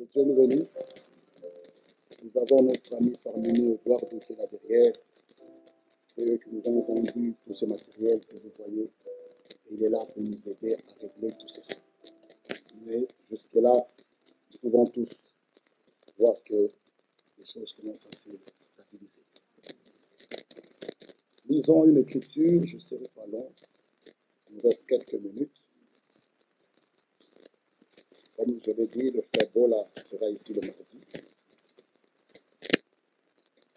Que Dieu nous bénisse. Nous avons notre ami parmi nous, Eduardo, qui est là derrière. C'est eux qui nous ont vendu tout ce matériel que vous voyez. Il est là pour nous aider à régler tout ceci. Mais jusque-là, nous pouvons tous voir que les choses commencent à se stabiliser. Lisons une écriture, je ne serai pas long. Il nous reste quelques minutes. Comme je l'ai dit, le frère Bola sera ici le mardi.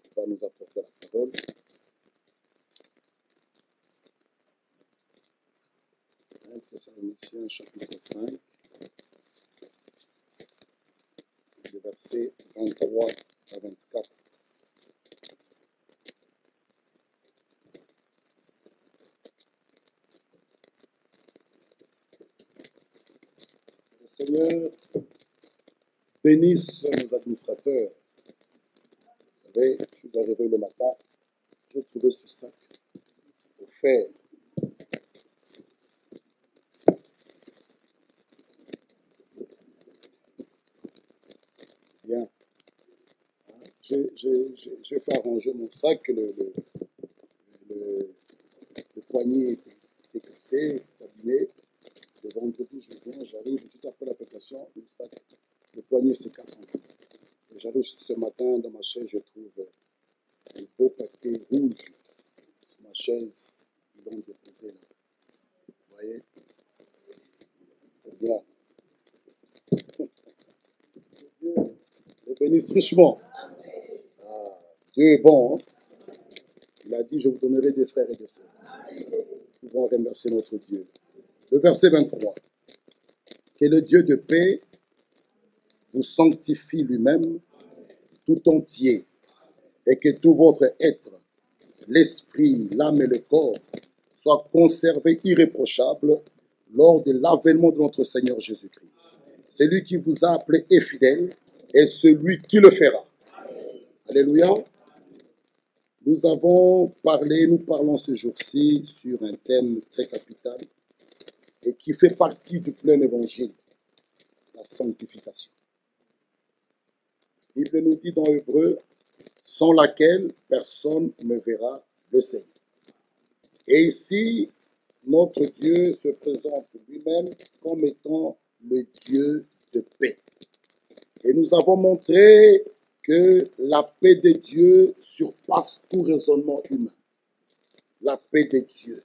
Il va nous apporter la parole. Thessaloniciens chapitre 5, les versets 23 à 24. Seigneur bénisse nos administrateurs. Vous savez, je suis arrivé le matin, j'ai trouvé ce sac offert. C'est bien. J'ai fait arranger mon sac, le, le, poignet était cassé, abîmé. Le vendredi, je viens, j'arrive tout après l'application, le le poignet se casse en J'arrive ce matin dans ma chaise, je trouve un beau paquet rouge sur ma chaise. Ils l'ont déposé là. Vous voyez? C'est bien. Dieu les bénisse richement. Ah, Dieu est bon. hein. Il a dit, je vous donnerai des frères et des sœurs. Nous pouvons remercier notre Dieu. Le verset 23. Que le Dieu de paix vous sanctifie lui-même tout entier et que tout votre être, l'esprit, l'âme et le corps soient conservés irréprochables lors de l'avènement de notre Seigneur Jésus-Christ. Celui qui vous a appelé est fidèle et celui qui le fera. Alléluia. Nous avons parlé, nous parlons ce jour-ci sur un thème très capital et qui fait partie du plein évangile, la sanctification. La Bible nous dit dans Hébreu, sans laquelle personne ne verra le Seigneur. Et ici, notre Dieu se présente lui-même comme étant le Dieu de paix. Et nous avons montré que la paix de Dieu surpasse tout raisonnement humain. La paix de Dieu.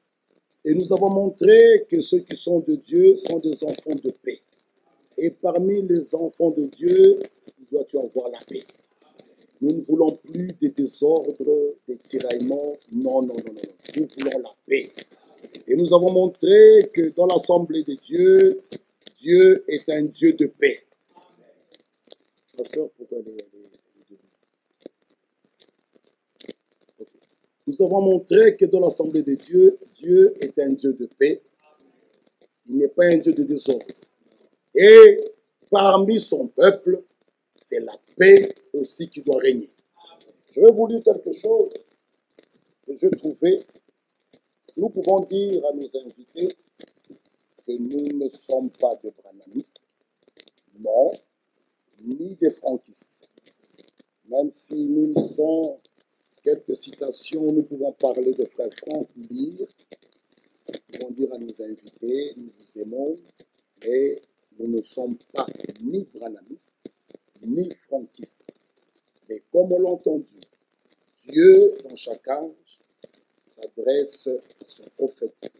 Et nous avons montré que ceux qui sont de Dieu sont des enfants de paix. Et parmi les enfants de Dieu, y avoir la paix? Nous ne voulons plus des désordres, des tiraillements. Non, non, non, non. Nous voulons la paix. Et nous avons montré que dans l'assemblée de Dieu, Dieu est un Dieu de paix. Ma soeur, pourquoi elle est- elle est debout Ok. Nous avons montré que dans l'assemblée de Dieu, Dieu est un Dieu de paix. Il n'est pas un Dieu de désordre. Et parmi son peuple, c'est la paix aussi qui doit régner. Je vais vous lire quelque chose que j'ai trouvé. Nous pouvons dire à nos invités que nous ne sommes pas des branamistes, non, ni des franquistes. Même si nous lisons quelques citations, nous pouvons parler de frère Franck, nous pouvons dire à nos invités, nous vous aimons, mais nous ne sommes pas ni branamistes, ni franquistes. Mais comme on l'a entendu, Dieu, dans chaque âge, s'adresse à son prophète.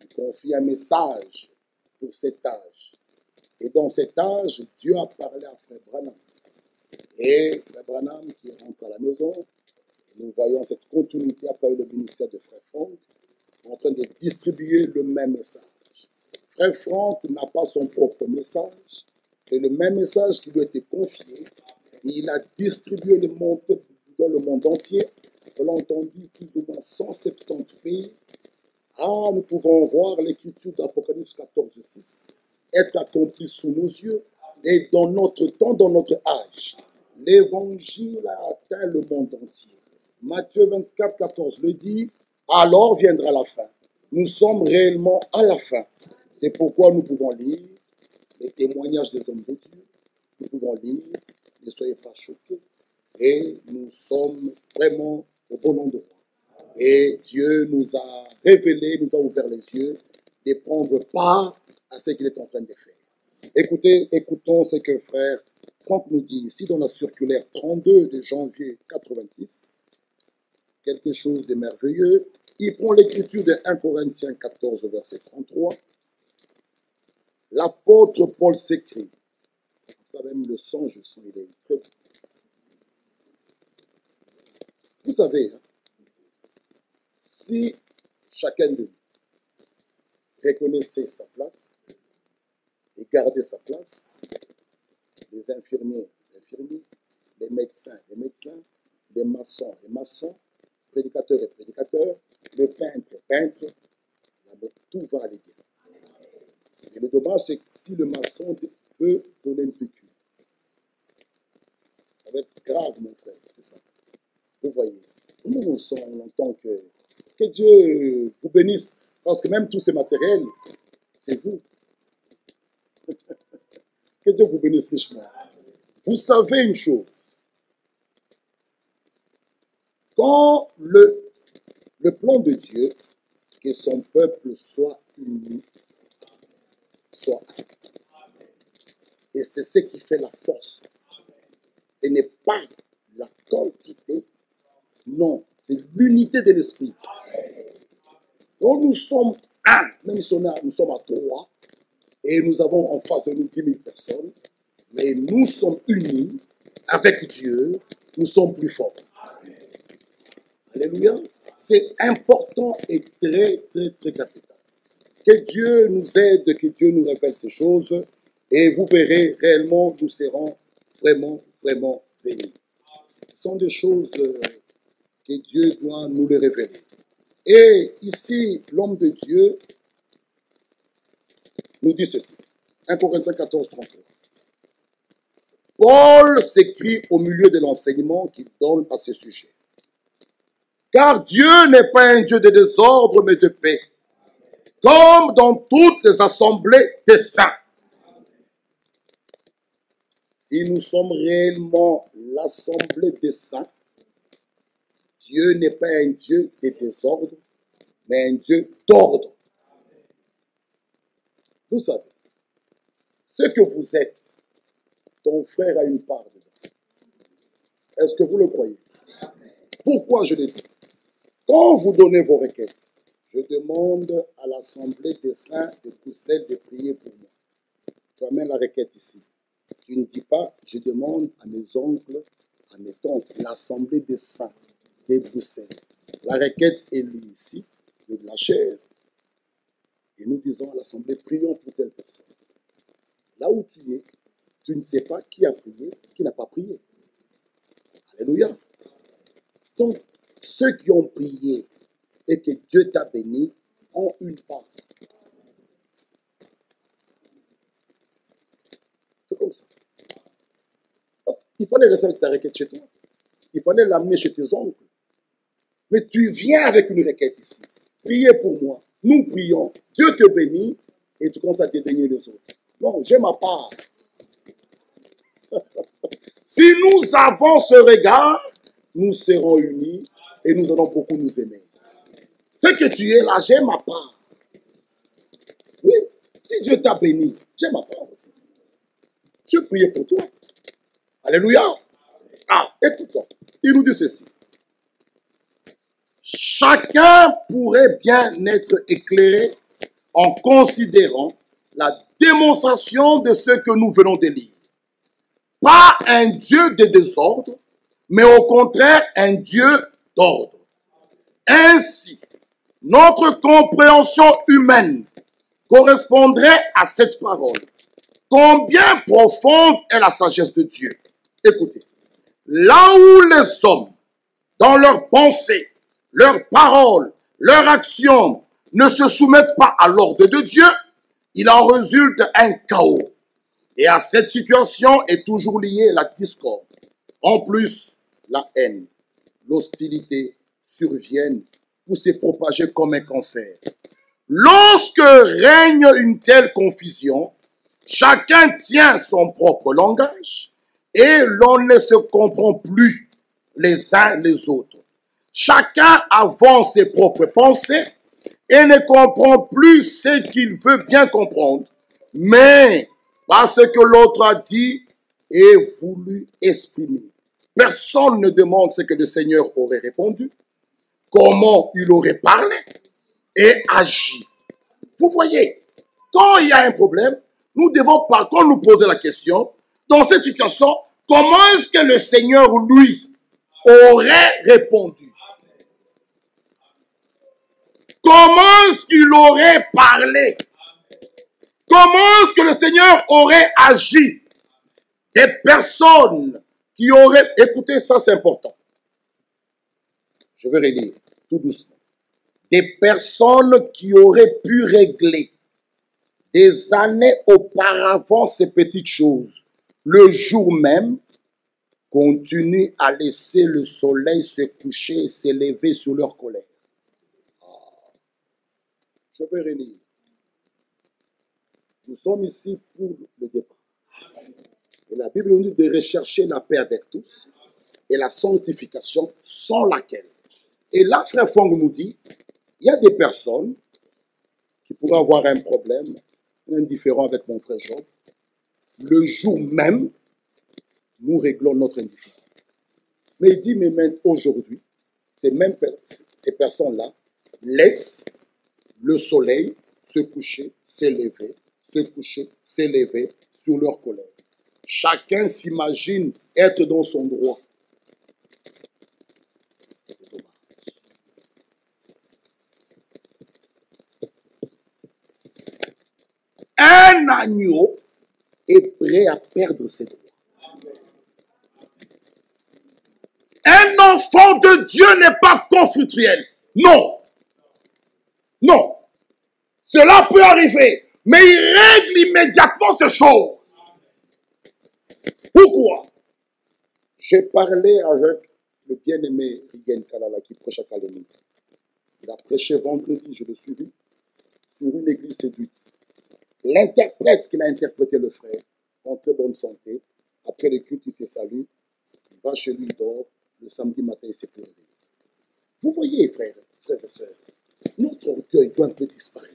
Il confie un message pour cet âge. Et dans cet âge, Dieu a parlé à Frère Branham. Et Frère Branham qui rentre à la maison, nous voyons cette continuité à travers le ministère de Frère Franck, en train de distribuer le même message. Frère Franck n'a pas son propre message, c'est le même message qui lui a été confié. Il a distribué le monde, dans le monde entier. On l'a entendu plus ou moins 170 pays. Ah, nous pouvons voir l'écriture d'Apocalypse 14, 6 être accomplie sous nos yeux et dans notre temps, dans notre âge. L'évangile a atteint le monde entier. Matthieu 24, 14 le dit, alors viendra la fin. Nous sommes réellement à la fin. C'est pourquoi nous pouvons lire les témoignages des hommes de Dieu, nous pouvons lire, ne soyez pas choqués. Et nous sommes vraiment au bon endroit. Et Dieu nous a révélé, nous a ouvert les yeux de prendre part à ce qu'il est en train de faire. Écoutez, écoutons ce que frère Franck nous dit ici dans la circulaire 32 de janvier 86. Quelque chose de merveilleux. Il prend l'écriture de 1 Corinthiens 14, verset 33. L'apôtre Paul s'écrit. Quand même le sang, je sens, il est Vous savez, hein, si chacun de nous reconnaissait sa place et gardait sa place, les infirmiers, les infirmiers, les médecins, les médecins, les maçons, les maçons, prédicateurs et prédicateurs, le peintre, et peintre, tout va aller bien. Et le dommage, c'est que si le maçon peut donner une piqûre, ça va être grave, mon frère, c'est ça. Vous voyez, nous, nous sommes en tant que que Dieu vous bénisse, parce que même tous ces matériels, c'est vous. que Dieu vous bénisse richement. Vous savez une chose. Quand le, plan de Dieu, que son peuple soit uni, soit un. Et c'est ce qui fait la force. Ce n'est pas la quantité, non, c'est l'unité de l'esprit. Donc nous sommes un, même si on a, nous sommes à trois, et nous avons en face de nous 10 000 personnes, mais nous sommes unis avec Dieu, nous sommes plus forts. Alléluia. C'est important et très, très, très capital. Que Dieu nous aide, que Dieu nous révèle ces choses, et vous verrez réellement, nous serons vraiment, vraiment bénis. Ce sont des choses euh, que Dieu doit nous les révéler. Et ici, l'homme de Dieu nous dit ceci. 1 Corinthiens 14, 33. Paul s'écrit au milieu de l'enseignement qu'il donne à ce sujet. Car Dieu n'est pas un Dieu de désordre, mais de paix. Comme dans toutes les assemblées des saints. Si nous sommes réellement l'assemblée des saints, Dieu n'est pas un Dieu de désordre, mais un Dieu d'ordre. Vous savez, ce que vous êtes, ton frère a une part dedans. Est-ce que vous le croyez? Pourquoi je le dis? Quand vous donnez vos requêtes, je demande à l'Assemblée des saints de Bruxelles de prier pour moi. Tu amènes la requête ici. Tu ne dis pas, je demande à mes oncles, à mes tantes, l'Assemblée des saints de Bruxelles. La requête est lue ici, de la chair. Et nous disons à l'Assemblée, prions pour telle personne. Là où tu es, tu ne sais pas qui a prié, qui n'a pas prié. Alléluia. Donc, ceux qui ont prié et que Dieu t'a béni ont une part. C'est comme ça. Parce qu'il fallait rester avec ta requête chez toi. Il fallait l'amener chez tes oncles. Mais tu viens avec une requête ici. Priez pour moi. Nous prions. Dieu te bénit et tu commences à dédaigner les autres. Non, j'ai ma part. si nous avons ce regard, nous serons unis et nous allons beaucoup nous aimer. Ce que tu es là, j'ai ma part. Oui, si Dieu t'a béni, j'ai ma part aussi. Je priais pour toi. Alléluia. Ah, écoute-toi. Il nous dit ceci. Chacun pourrait bien être éclairé en considérant la démonstration de ce que nous venons de lire. Pas un Dieu de désordre, mais au contraire un Dieu d'ordre. Ainsi, notre compréhension humaine correspondrait à cette parole. Combien profonde est la sagesse de Dieu Écoutez, là où les hommes, dans leurs pensées, leurs paroles, leurs actions ne se soumettent pas à l'ordre de Dieu, il en résulte un chaos. Et à cette situation est toujours liée la discorde. En plus, la haine, l'hostilité surviennent pour se propager comme un cancer. Lorsque règne une telle confusion, Chacun tient son propre langage et l'on ne se comprend plus les uns les autres. Chacun avance ses propres pensées et ne comprend plus ce qu'il veut bien comprendre, mais parce que l'autre a dit et voulu exprimer. Personne ne demande ce que le Seigneur aurait répondu, comment il aurait parlé et agi. Vous voyez, quand il y a un problème, nous devons par contre nous poser la question, dans cette situation, comment est-ce que le Seigneur, lui, aurait répondu? Comment est-ce qu'il aurait parlé? Comment est-ce que le Seigneur aurait agi? Des personnes qui auraient... Écoutez, ça c'est important. Je vais relire tout doucement. Des personnes qui auraient pu régler des années auparavant ces petites choses, le jour même, continuent à laisser le soleil se coucher et s'élever sur leur colère. Ah. Je vais relire. Nous sommes ici pour le départ. La Bible nous dit de rechercher la paix avec tous et la sanctification sans laquelle. Et là, frère Fong nous dit, il y a des personnes qui pourraient avoir un problème, indifférent avec mon frère Job. Le jour même, nous réglons notre indifférence. Mais il dit, mais maintenant, aujourd'hui, ces ces personnes-là laissent le soleil se coucher, s'élever, se coucher, s'élever sur leur colère. Chacun s'imagine être dans son droit. Un agneau est prêt à perdre ses droits. Un enfant de Dieu n'est pas conflictuel. Non. Non. Cela peut arriver, mais il règle immédiatement ces choses. Pourquoi? J'ai parlé avec le bien-aimé Rigen Kalala qui prêche à Kalemi. Il a prêché vendredi, je l'ai suivi, sur une église séduite. L'interprète qui a interprété le frère, en très bonne santé, après le culte, il s'est salué, il va chez lui, il dort, le samedi matin, il s'est réveillé. Vous voyez, frères, frères et sœurs, notre orgueil doit un peu disparaître.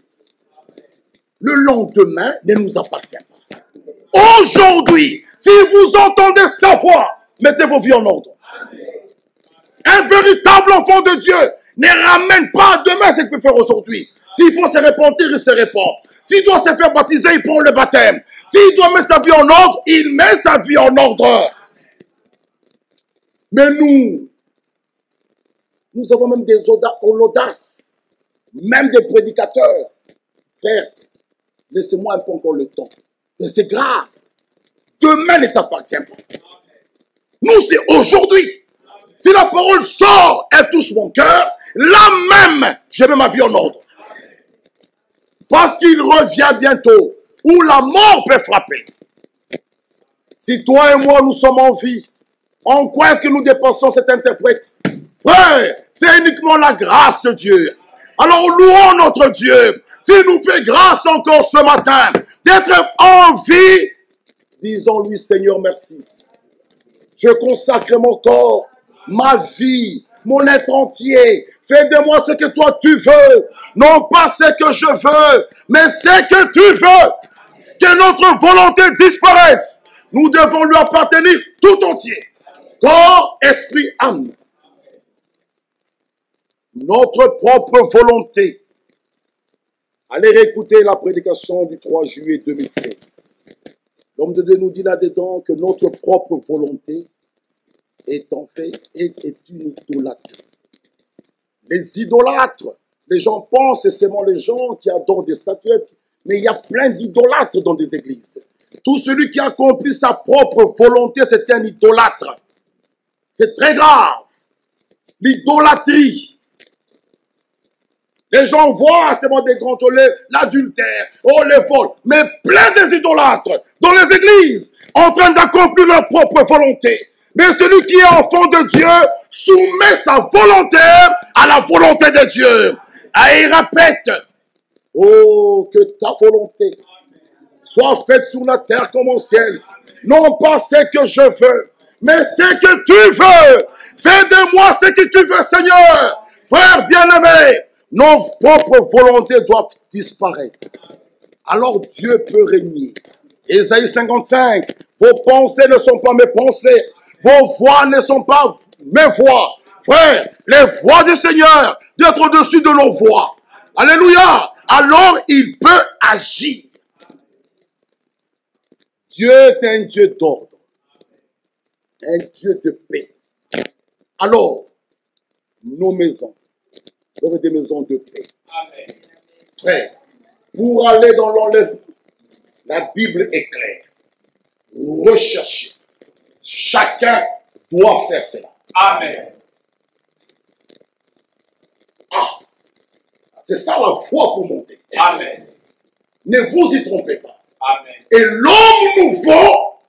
Le lendemain ne nous appartient pas. Aujourd'hui, si vous entendez sa voix, mettez vos vies en ordre. Un véritable enfant de Dieu ne ramène pas demain ce qu'il peut faire aujourd'hui. S'il faut se répandre, il se répand. S'il doit se faire baptiser, il prend le baptême. S'il doit mettre sa vie en ordre, il met sa vie en ordre. Mais nous, nous avons même des audaces, même des prédicateurs. Frère, laissez-moi un peu encore le temps. Mais c'est grave. Demain ne t'appartient pas. Nous, c'est aujourd'hui. Si la parole sort, elle touche mon cœur, là même, je mets ma vie en ordre. Parce qu'il revient bientôt, où la mort peut frapper. Si toi et moi, nous sommes en vie, en quoi est-ce que nous dépensons cet interprète? C'est uniquement la grâce de Dieu. Alors louons notre Dieu. S'il nous fait grâce encore ce matin d'être en vie, disons-lui Seigneur merci. Je consacre mon corps, ma vie, mon être entier. Fais de moi ce que toi tu veux. Non pas ce que je veux, mais ce que tu veux. Que notre volonté disparaisse. Nous devons lui appartenir tout entier. Corps, esprit, âme. Notre propre volonté. Allez réécouter la prédication du 3 juillet 2016. L'homme de Dieu nous dit là-dedans que notre propre volonté est en fait est, une idolâtrie. Les idolâtres, les gens pensent c'est seulement les gens qui adorent des statuettes, mais il y a plein d'idolâtres dans des églises. Tout celui qui a accompli sa propre volonté, c'est un idolâtre. C'est très grave. L'idolâtrie. Les gens voient des grands tollés, l'adultère, oh les vols, mais plein des idolâtres dans les églises en train d'accomplir leur propre volonté. Mais celui qui est enfant de Dieu soumet sa volonté à la volonté de Dieu. Et il répète, oh, que ta volonté soit faite sur la terre comme au ciel. Non pas ce que je veux, mais ce que tu veux. Fais de moi ce que tu veux, Seigneur. Frère bien-aimé, nos propres volontés doivent disparaître. Alors Dieu peut régner. Ésaïe 55, vos pensées ne sont pas mes pensées, vos voix ne sont pas mes voix. Frère, les voix du Seigneur doivent être au-dessus de nos voix. Alléluia. Alors il peut agir. Dieu est un Dieu d'ordre, un Dieu de paix. Alors, nos maisons des maisons de paix. Amen. Frère, pour aller dans l'enlèvement, la Bible est claire. Recherchez. Chacun doit faire cela. Amen. Ah, c'est ça la voie pour monter. Amen. Ne vous y trompez pas. Amen. Et l'homme nouveau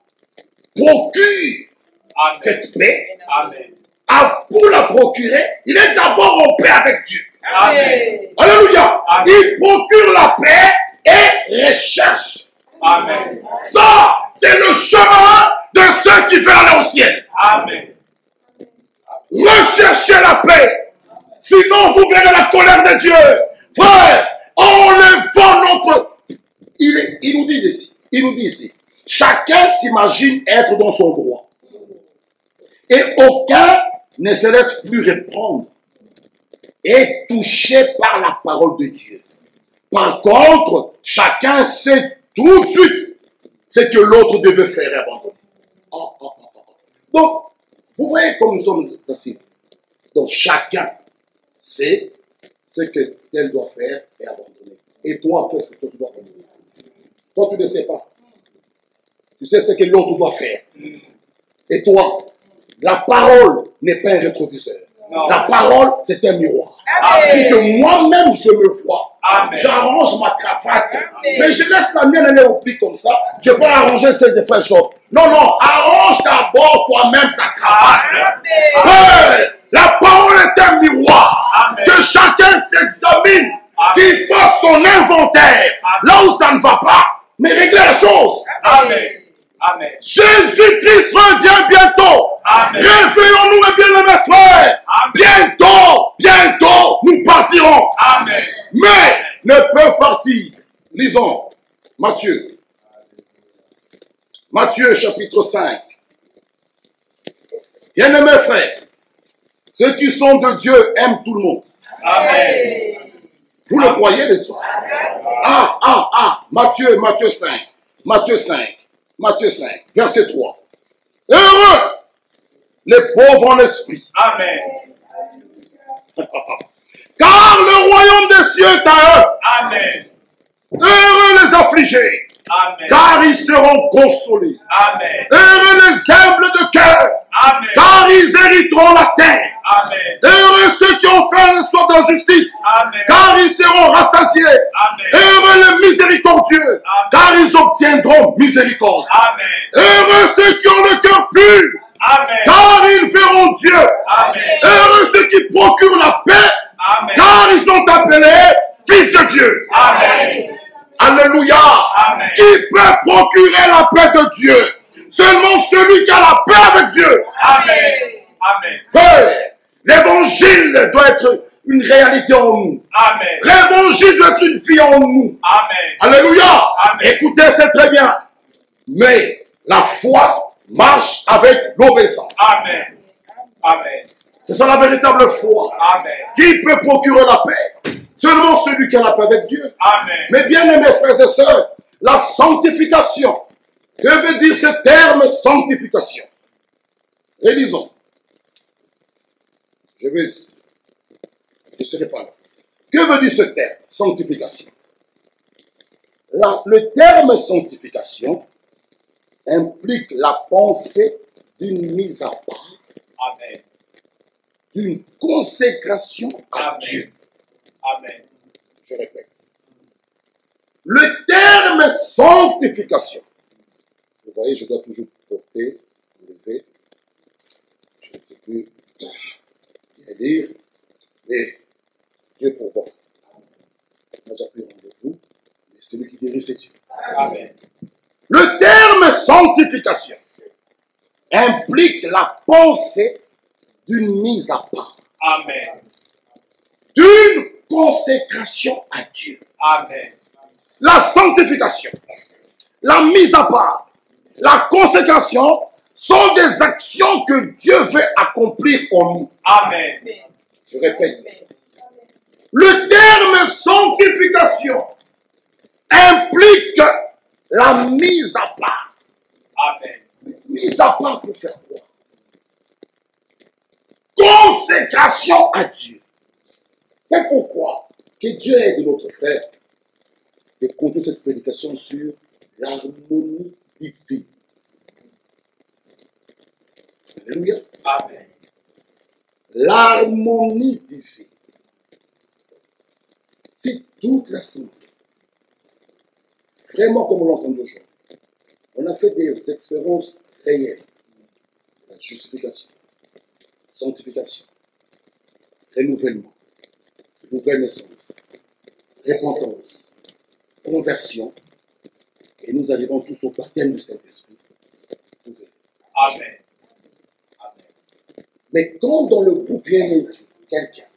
procure Amen. cette paix. Amen. Ah, pour la procurer, il est d'abord en paix avec Dieu. Amen. Alléluia. Amen. Il procure la paix et recherche. Amen. Ça, c'est le chemin de ceux qui veulent aller au ciel. Amen. Recherchez la paix. Sinon, vous verrez la colère de Dieu. Frère, enlevons notre... Il nous dit ici, il nous dit ici, chacun s'imagine être dans son droit. Et aucun ne se laisse plus reprendre et touché par la parole de Dieu. Par contre, chacun sait tout de suite ce que l'autre devait faire et abandonner. Ah, ah, ah. Donc, vous voyez comme nous sommes assis. Donc, chacun sait ce que tel doit faire et abandonner. Et toi, qu'est-ce que toi tu dois faire? Toi, tu ne sais pas. Tu sais ce que l'autre doit faire. Et toi, la parole n'est pas un rétroviseur. Non. La parole, c'est un miroir. Amen. Que moi-même, je me vois. J'arrange ma cravate. Amen. Mais je laisse la mienne aller au pli comme ça. Je peux arranger celle de frère Job. Non, non. Arrange d'abord toi-même ta cravate. La parole est un miroir. Amen. Que chacun s'examine. Qu'il fasse son inventaire. Là où ça ne va pas. Mais régler la chose. Amen. Amen. Jésus-Christ revient bientôt. Amen. Réveillons-nous, mes bien-aimés frères. Amen. Bientôt, bientôt, nous partirons. Amen. Mais ne peut partir. Lisons Matthieu. Matthieu chapitre 5. Bien-aimés frères, ceux qui sont de Dieu aiment tout le monde. Amen. Vous le croyez, n'est-ce pas? Ah, ah, ah, Matthieu, Matthieu 5. Matthieu 5. Matthieu 5, verset 3. Heureux les pauvres en esprit, Amen. car le royaume des cieux est à eux. Amen. Heureux les affligés, Amen. car ils seront consolés. Amen. Heureux les humbles de cœur, car ils hériteront la terre. Amen. Heureux ceux qui ont fait le soif de la justice, car ils seront rassasiés. Heureux les miséricordieux, car ils obtiendront miséricorde. Heureux ceux qui ont le cœur pur, Amen. car ils verront Dieu. Heureux ceux qui procurent la paix, car ils sont appelés fils de Dieu. Amen. Alléluia. Amen. Qui peut procurer la paix de Dieu Seulement celui qui a la paix avec Dieu. Amen. Amen. Hey, L'évangile doit être une réalité en nous. Amen. L'évangile doit être une vie en nous. Amen. Alléluia. Amen. Écoutez, c'est très bien. Mais la foi marche avec l'obéissance. Amen. Amen. C'est ça la véritable foi. Amen. Qui peut procurer la paix Seulement celui qui a la paix avec Dieu. Amen. Mais bien aimés frères et sœurs, la sanctification. Que veut dire ce terme sanctification? Rélisons. Je vais. Je ne serai pas là. Que veut dire ce terme sanctification? La- Le terme sanctification implique la pensée d'une mise à part, Amen. D'une consécration à Amen. Dieu. Amen. Je répète. Le terme sanctification. Vous voyez, je dois toujours porter, lever. Je ne sais plus bien lire. Mais Dieu pourvoit. On a déjà pris rendez-vous. Mais celui qui guérit, c'est Dieu. Amen. Le terme sanctification implique la pensée d'une mise à part, Amen. d'une consécration à Dieu. Amen. La sanctification, la mise à part, la consécration sont des actions que Dieu veut accomplir en nous. Amen. Je répète. Le terme sanctification implique la mise à part. Amen. Mise à part pour faire quoi? Consécration à Dieu. C'est pourquoi que Dieu aide notre frère de conduire cette prédication sur l'harmonie divine. Alléluia. Amen. L'harmonie divine. Si toute la semaine, vraiment comme on l'entend aujourd'hui, on a fait des expériences réelles, la justification, sanctification, renouvellement, nouvelle naissance, repentance, conversion, et nous arrivons tous au baptême du Saint-Esprit. Amen. Amen. Mais quand dans le groupe vient quelqu'un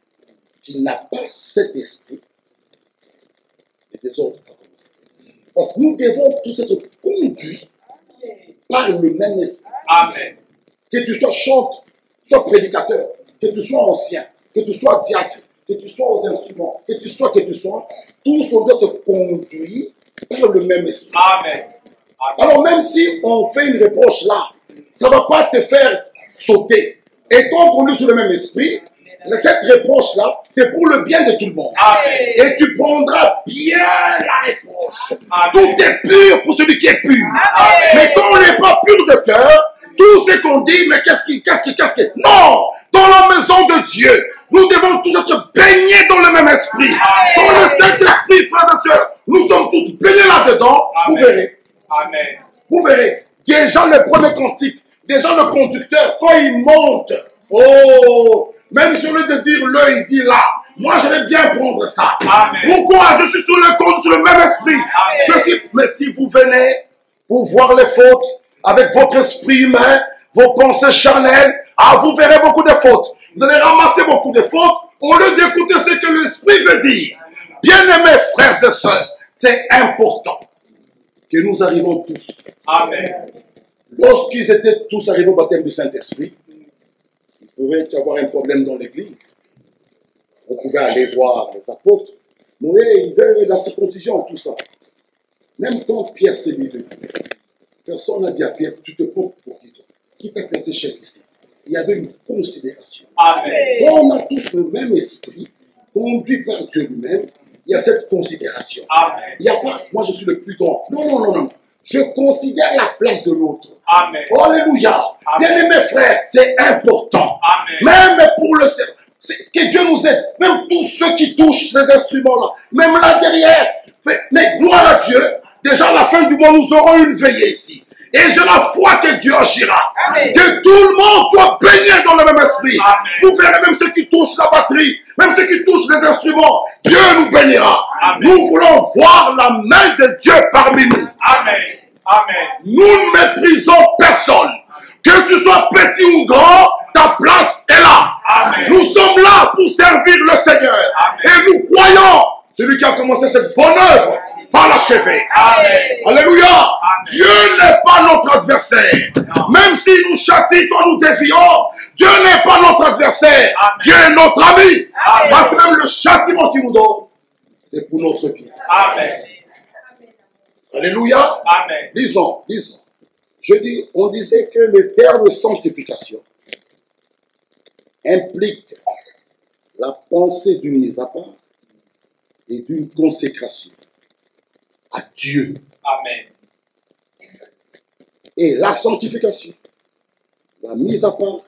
qui n'a pas cet esprit, le désordre va commencer. Parce que nous devons tous être conduits par le même esprit. Amen. Que tu sois chanteur, sois prédicateur, que tu sois ancien, que tu sois diacre, que tu sois aux instruments, que tu sois, que tu sois, tous on doit être conduits par le même esprit. Amen. Amen. Alors même si on fait une reproche là, ça ne va pas te faire sauter. Étant conduit sur le même esprit, cette reproche-là, c'est pour le bien de tout le monde. Amen. Et tu prendras bien la reproche. Amen. Tout est pur pour celui qui est pur. Amen. Mais quand on n'est pas pur de cœur, tout ce qu'on dit, mais qu'est-ce qui, qu'est-ce qui, qu'est-ce qui. Non! Dans la maison de Dieu, nous devons tous être baignés dans le même esprit. Dans le Saint-Esprit, frères et sœurs, nous sommes tous baignés là-dedans. Vous verrez. Amen. Vous verrez, déjà le premier cantique, déjà le conducteur, quand il monte, oh, même sur le de dire le, il dit là. Moi, je vais bien prendre ça. Amen. Pourquoi je suis sur le compte, sur le même esprit Amen. Je suis, Mais si vous venez pour voir les fautes avec votre esprit humain, vos pensées charnelles, ah, vous verrez beaucoup de fautes. Vous allez ramasser beaucoup de fautes au lieu d'écouter ce que l'esprit veut dire. Bien-aimés frères et sœurs, c'est important que nous arrivons tous Amen. Lorsqu'ils étaient tous arrivés au baptême du Saint-Esprit, il pouvait y avoir un problème dans l'église. On pouvait aller voir les apôtres. Oui, il veut la circoncision, tout ça. Même quand Pierre s'est mis personne n'a dit à Pierre, tu te prends pour qui toi Qui t'a placé chef ici Il y avait une considération. Amen. Quand on a tous le même esprit, conduit par Dieu lui-même, il y a cette considération. Amen. Il n'y a pas, moi je suis le plus grand. Non, non, non, non. Je considère la place de l'autre. Amen. Alléluia. Bien aimés frères, c'est important. Amen. Même pour le c'est- que Dieu nous aide. Même tous ceux qui touchent ces instruments-là. Même là derrière. Mais gloire à Dieu. Déjà à la fin du mois, nous aurons une veillée ici. Et j'ai la foi que Dieu agira. Amen. Que tout le monde soit baigné dans le même esprit. Amen. Vous verrez même ceux qui touchent la batterie, même ceux qui touchent les instruments. Dieu nous bénira. Amen. Nous voulons voir la main de Dieu parmi nous. Amen. Amen. Nous ne méprisons personne. Que tu sois petit ou grand, ta place est là. Amen. Nous sommes là pour servir le Seigneur. Amen. Et nous croyons, celui qui a commencé cette bonne œuvre va l'achever. Amen. Alléluia. Dieu n'est pas notre adversaire. Non. Même s'il nous châtie quand nous dévions, Dieu n'est pas notre adversaire. Amen. Dieu est notre ami. Amen. Parce que même le châtiment qu'il nous donne, c'est pour notre bien. Amen. Alléluia. Amen. Lisons, lisons. Je dis, on disait que le terme sanctification implique la pensée d'une mise à part et d'une consécration à Dieu. Amen. Et la sanctification, la mise à part,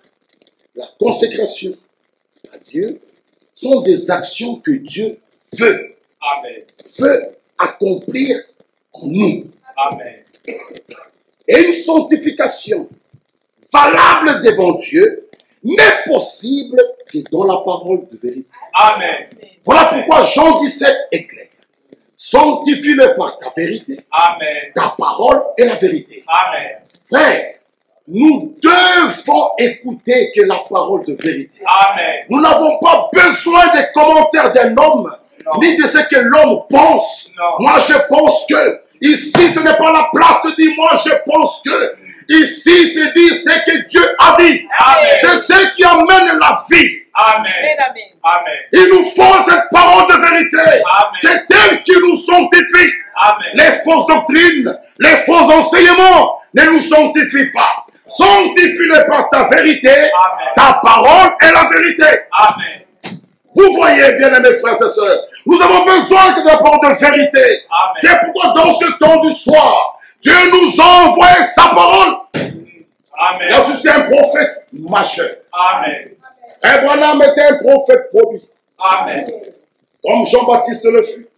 la consécration à Dieu sont des actions que Dieu veut, Amen. veut accomplir en nous. Amen. Et une sanctification valable devant Dieu n'est possible que dans la parole de vérité. Amen. Voilà pourquoi Jean 17 est clair. Sanctifie-les par ta vérité. Amen. Ta parole est la vérité. Amen. Frère, nous devons écouter que la parole de vérité. Amen. Nous n'avons pas besoin des commentaires d'un homme, Non. ni de ce que l'homme pense. Non. Moi, je pense que ici, ce n'est pas la place de dire moi, je pense que. Ici, c'est dire ce que Dieu a dit. Amen. C'est ce qui amène la vie. Amen. Amen. Amen. Il nous faut cette parole de vérité. Amen. C'est elle qui nous sanctifie. Amen. Les fausses doctrines, les faux enseignements ne nous sanctifient pas. Sanctifie-les par ta vérité. Amen. Ta parole est la vérité. Amen. Vous voyez, bien aimés frères et sœurs, nous avons besoin de la parole de vérité. C'est pourquoi dans ce temps du soir, Dieu nous a envoyé sa parole. Amen. Jésus, c'est un prophète majeur. Amen. Abraham était un prophète promis, Amen. comme Jean-Baptiste le fut,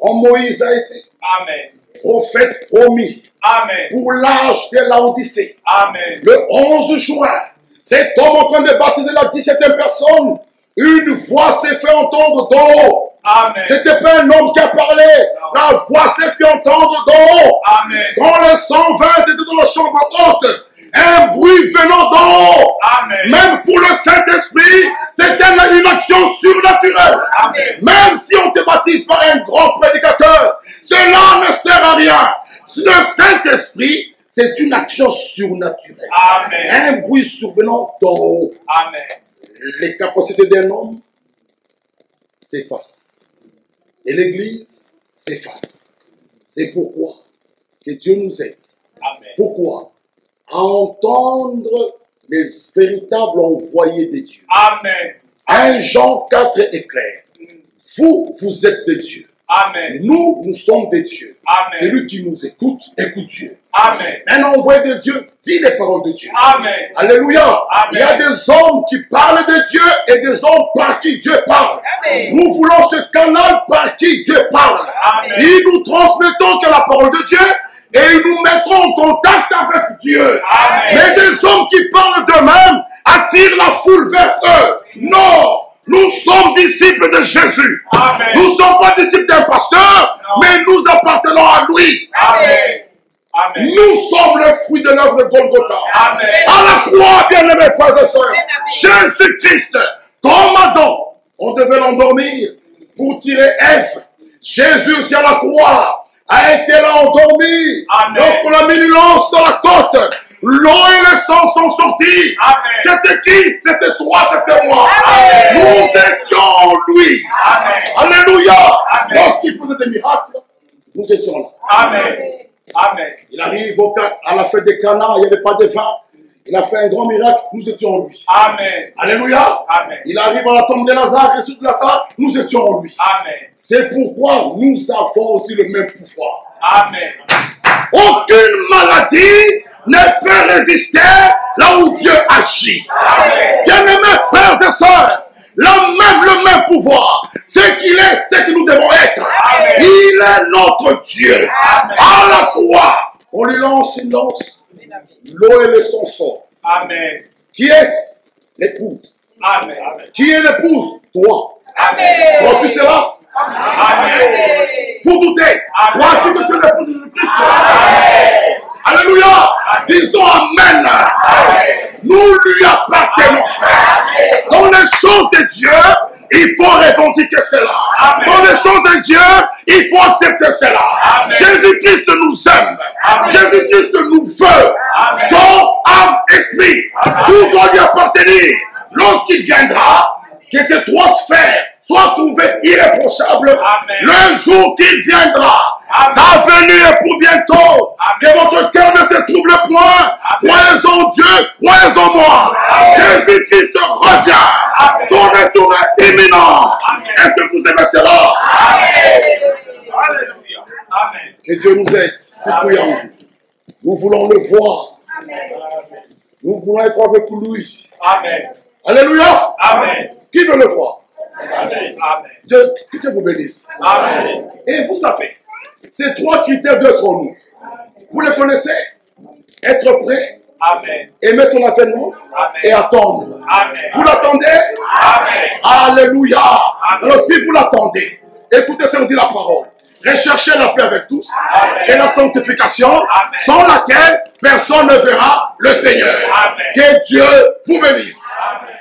comme Moïse a été Amen. prophète promis Amen. pour l'âge de l'Odyssée. Amen. Le 11 juin, cet homme en train de baptiser la 17e personne, une voix s'est fait entendre d'en haut. Amen. C'était pas un homme qui a parlé. La voix s'est fait entendre d'en haut. Amen. Quand le 120 était dans la chambre haute, un bruit venant d'en haut. Amen. Même pour le Saint-Esprit, c'était une action surnaturelle. Même si on te baptise par un grand prédicateur, cela ne sert à rien. Le Saint-Esprit, c'est une action surnaturelle. Amen. Un bruit survenant d'en haut. Amen. Les capacités d'un homme s'effacent. Et l'Église s'efface. C'est pourquoi que Dieu nous aide. Amen. Pourquoi? À entendre les véritables envoyés de Dieu. Amen. 1 Jean 4 est clair. Vous, vous êtes de Dieu. Amen. Nous, nous sommes de Dieu. Amen. Celui qui nous écoute, écoute Dieu. Amen. Un envoyé de Dieu dit les paroles de Dieu. Amen. Alléluia. Amen. Il y a des hommes qui parlent de Dieu et des hommes par qui Dieu parle. Amen. Nous voulons ce canal par qui Dieu parle. Amen. Et nous transmettons que la parole de Dieu et nous mettrons en contact avec Dieu. Amen. Mais des hommes qui parlent d'eux-mêmes Nous sommes le fruit de l'œuvre de Golgotha. Amen. À la croix, bien-aimés frères et sœurs, Jésus-Christ, comme Adam, on devait l'endormir pour tirer Ève. Jésus, sur la croix, a été là endormi. Amen. Lorsqu'on a mis une lance dans la côte, l'eau et le sang sont sortis. Amen. C'était qui? C'était toi, c'était moi. Amen. Nous étions en lui. Amen. Alléluia. Amen. Lorsqu'il faisait des miracles, nous étions là. Amen. Amen. Il arrive au à la fête des Cana, il n'y avait pas de vin. Il a fait un grand miracle, nous étions en lui. Amen. Alléluia. Amen. Il arrive à la tombe de Lazare, de Lazare, nous étions en lui. Amen. C'est pourquoi nous avons aussi le même pouvoir. Amen. Aucune maladie ne peut résister là où Dieu agit. Bien-aimés frères et sœurs, le même, le même pouvoir, ce qu'il est, ce que nous devons être. Amen. Il est notre Dieu. Amen. À la croix, on lui lance une lance, l'eau et le sang sortent. Amen. Qui est-ce L'épouse? Amen. Qui est l'épouse? Toi. Amen. Crois-tu cela Amen. Pour douter. Amen. Crois-tu que tu es l'épouse de Christ Alléluia. Disons Amen. Nous lui appartenons, frère. Dans les choses de Dieu, il faut revendiquer cela. Amen. Dans les choses de Dieu, il faut accepter cela. Jésus-Christ nous aime. Jésus-Christ nous veut. Corps, âme, esprit. Tout doit lui appartenir. Lorsqu'il viendra, que ces trois sphères soient trouvées irréprochables. Amen. Le jour qu'il viendra, Amen. sa venue est pour bientôt. Que votre cœur ne se trouble point. Amen. Croyez en Dieu, croyez en moi. Amen. Jésus-Christ revient. Amen. Son retour est imminent. Amen. Est-ce que vous aimez cela? Alléluia. Amen. Que Dieu nous aide. Nous voulons le voir. Nous voulons être avec lui. Amen. Alléluia. Amen. Qui veut le voir? Amen. Amen. Dieu, que Dieu vous bénisse. Amen. Et vous savez, ces trois critères d'être en nous. Vous les connaissez? Être prêt, Amen. aimer son avènement et attendre. Amen. Vous l'attendez? Amen. Alléluia. Alors si vous l'attendez, écoutez ce que dit la parole. Recherchez la paix avec tous Amen. et la sanctification Amen. sans laquelle personne ne verra le Seigneur. Amen. Que Dieu vous bénisse. Amen.